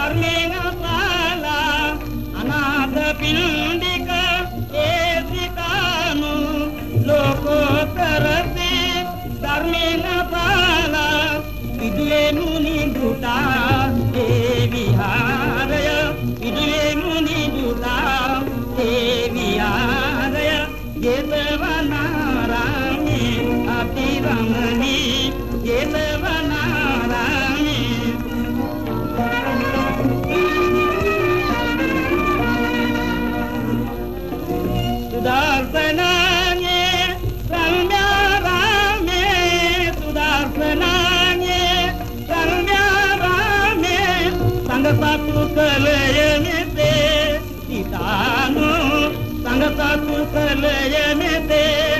කර්මේන පාලා අනාද පින්ඩික ඒසිකානු ලෝකෝතරති ධර්මේන පාලා විදුවේ මුනි දුටා ඒ විහාරය. විදුවේ මුනි දුටා ඒ විහාරය. ගෙතවනාරාමේ අතිරම සංගසතු කලය මෙතේ සිතානු සංගසතු කලය මෙතේ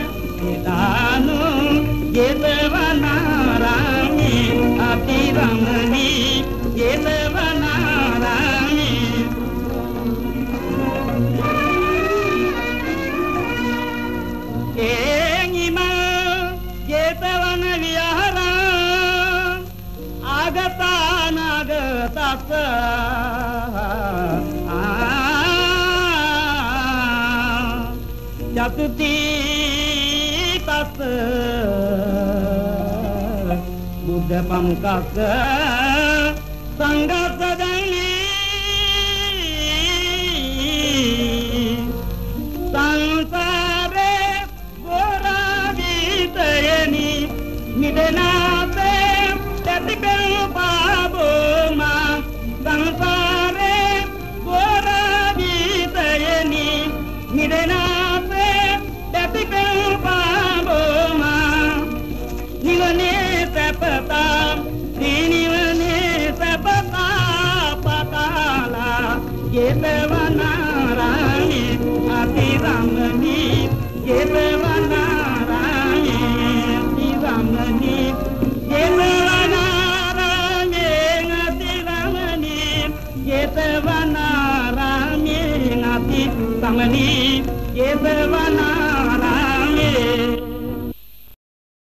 ආගතානගතස්ස චතුති තස්ස බුද්ධ පමුකස්ස සංගසදනී සංසාරේ ගොරවිතයනි මිදනාසේ තැතිකල් පාබෝම මිදනාසේ තැතිකල් පාබෝම නිවනේ සැපතා නිනිවනේ සැපතා පතාලා ජේතවනාරාමේ தமனி எதவனாராமே